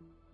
うん。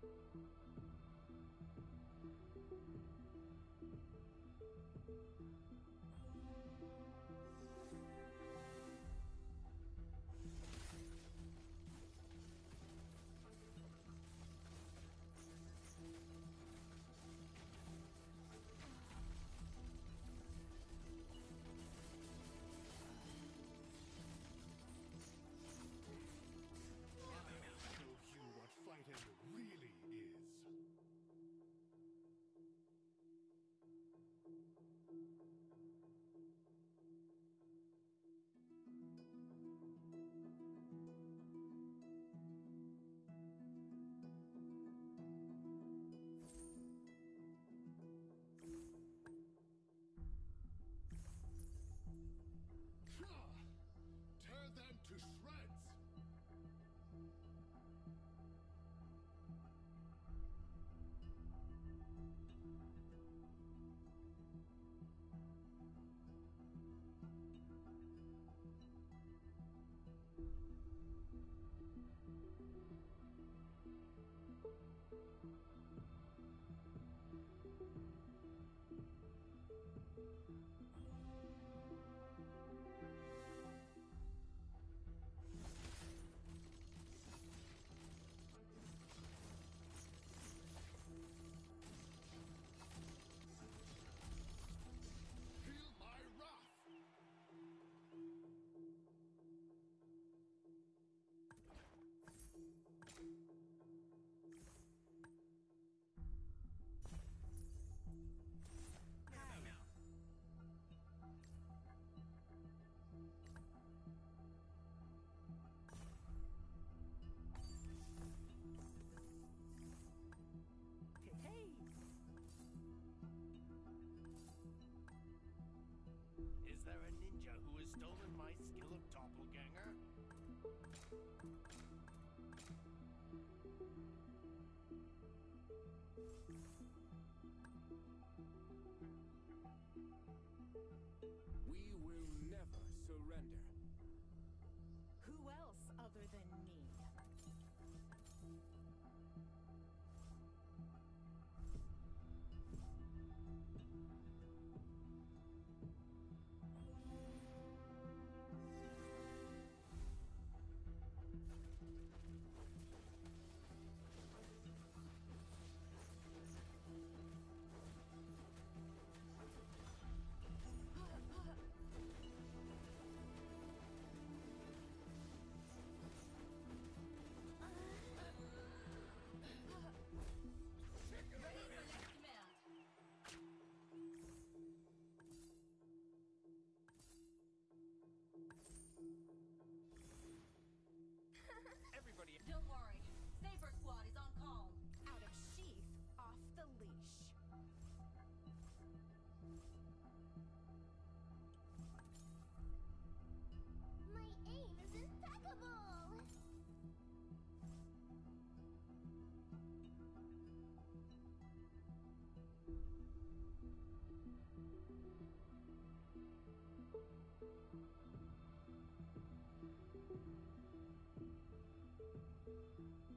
フフフ。Wrath! Who here is worthy? I'll show you what fighting really is. Ha! Tear them to shreds! Feel my wrath! We will never surrender. Who else other than me? ハハハハ!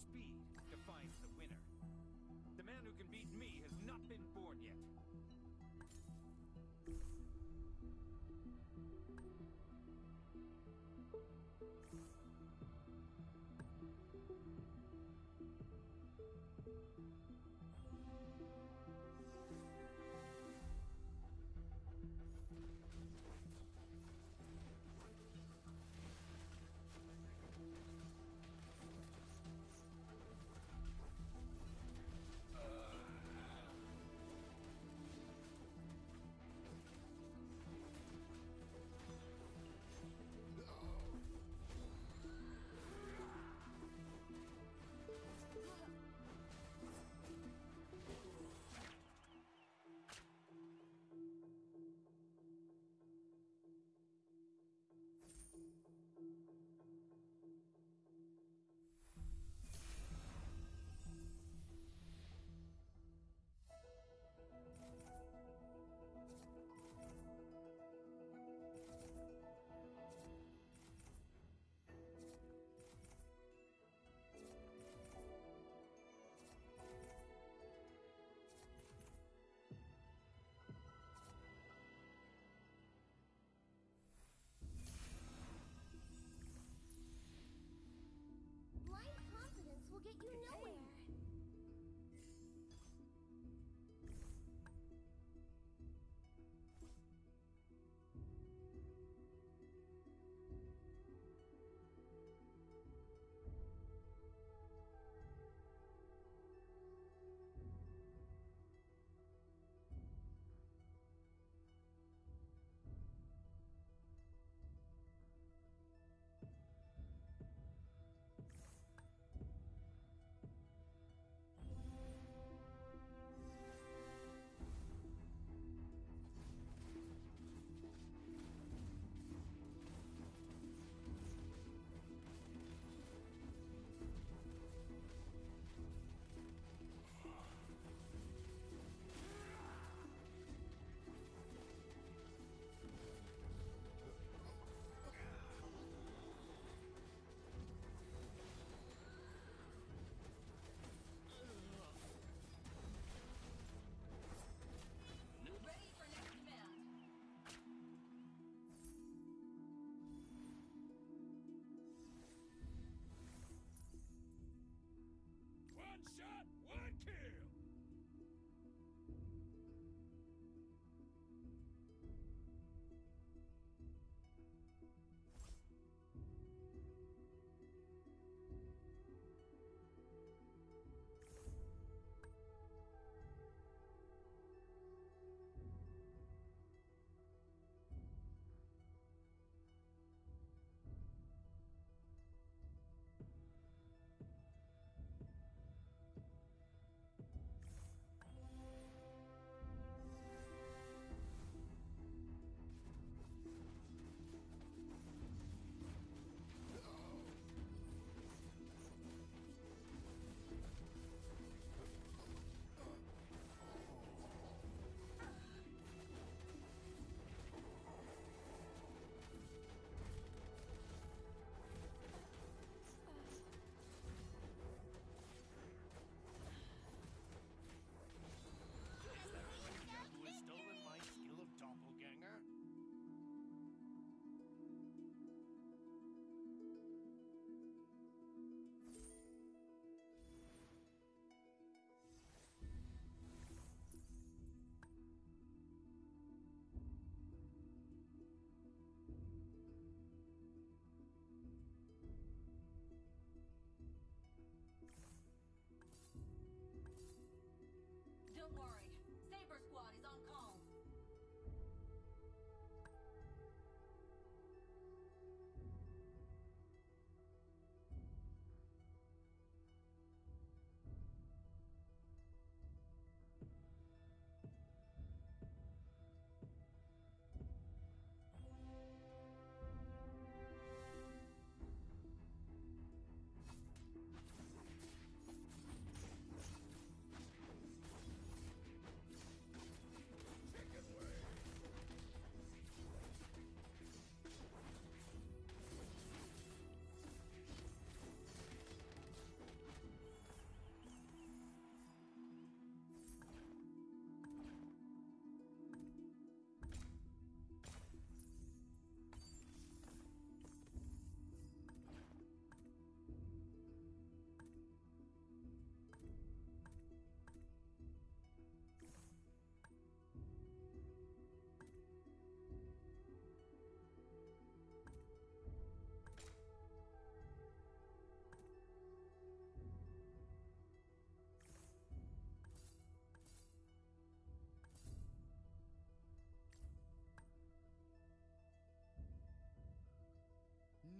Speed defines the winner. The man who can beat me has not been born yet.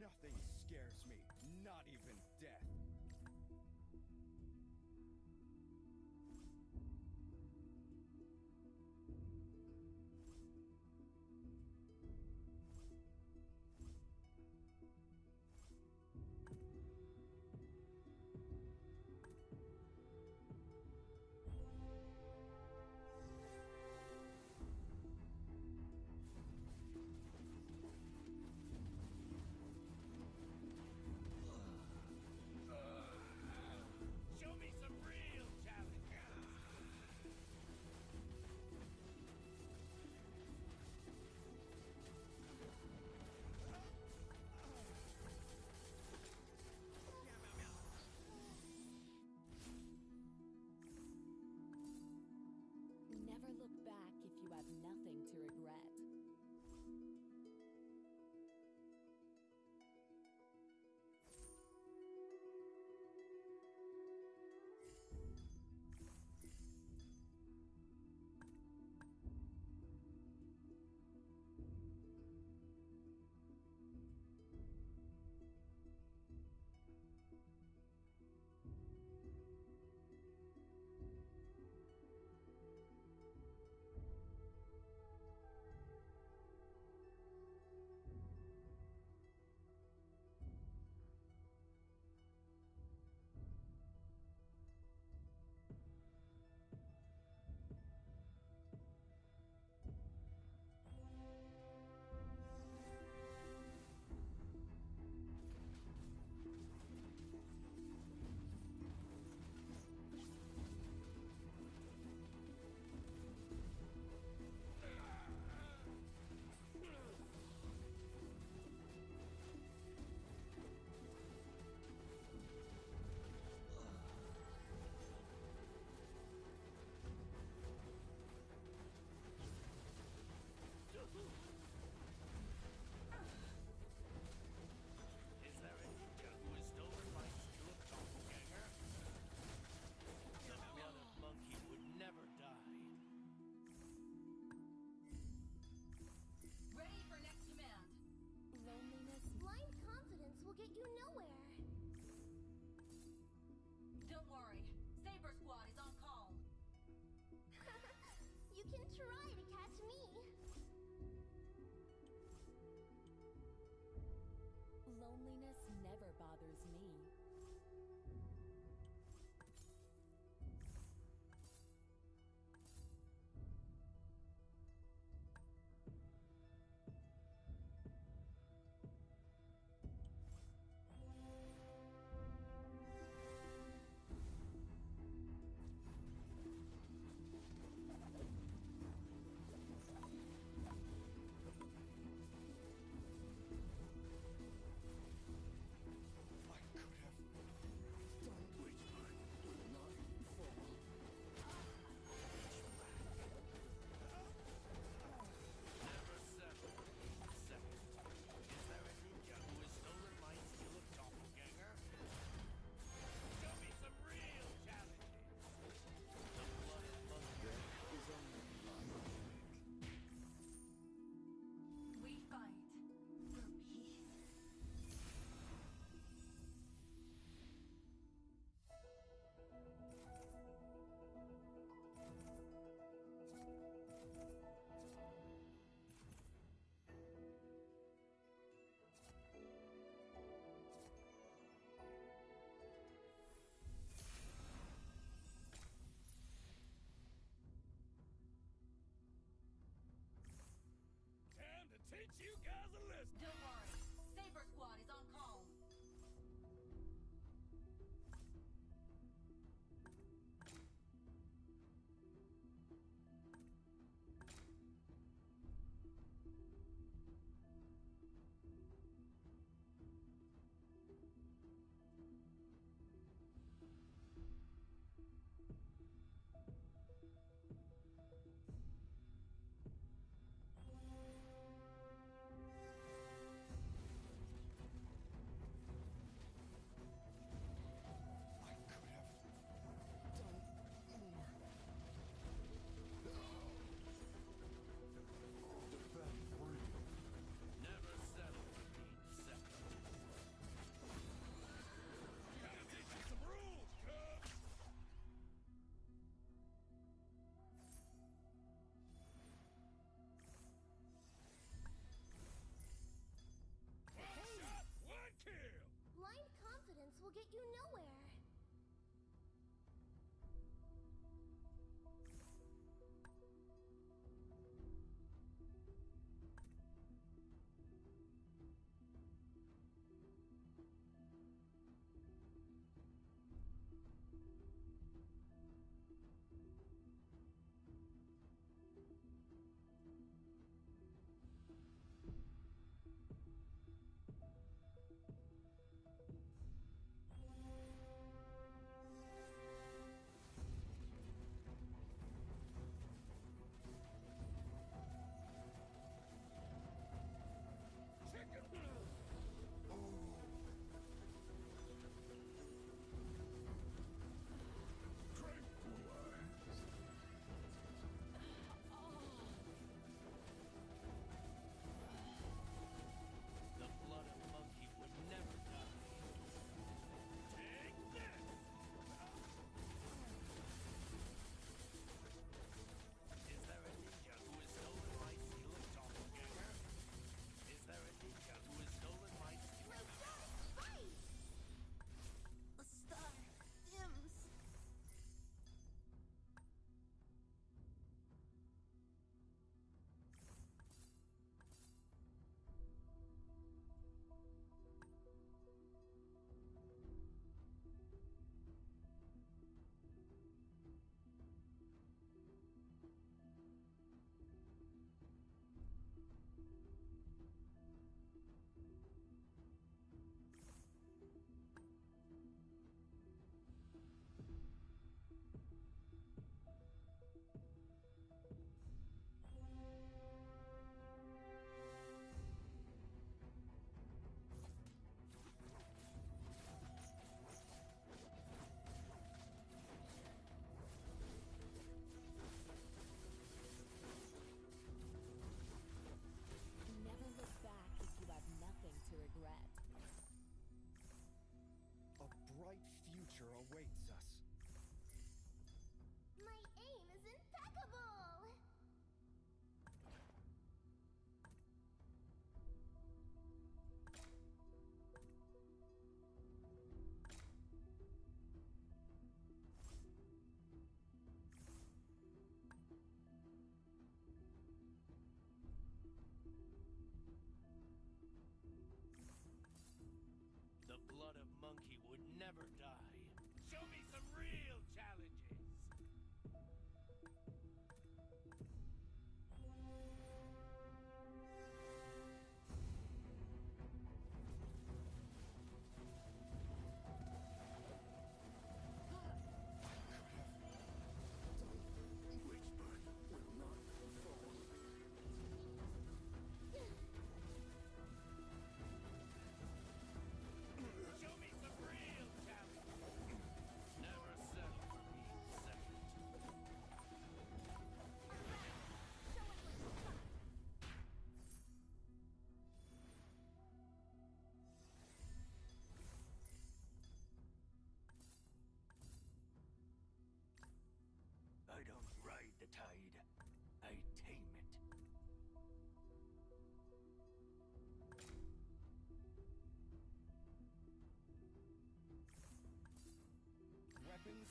Nothing scares me, not even death. Don't worry. Saber Squad is on call. you can try to catch me. Loneliness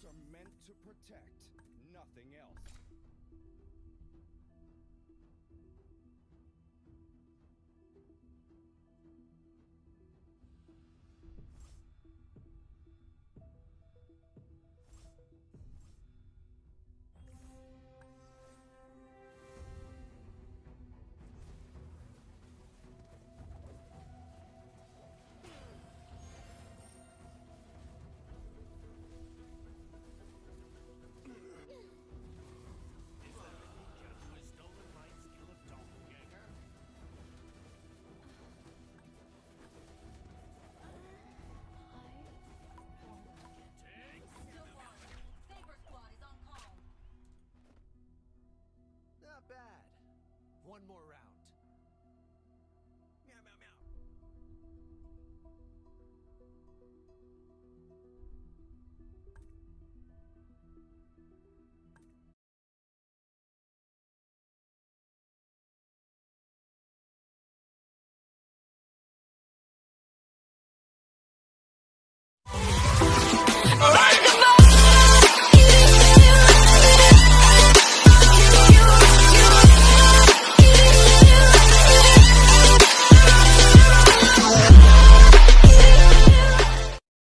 Are meant to protect, nothing else.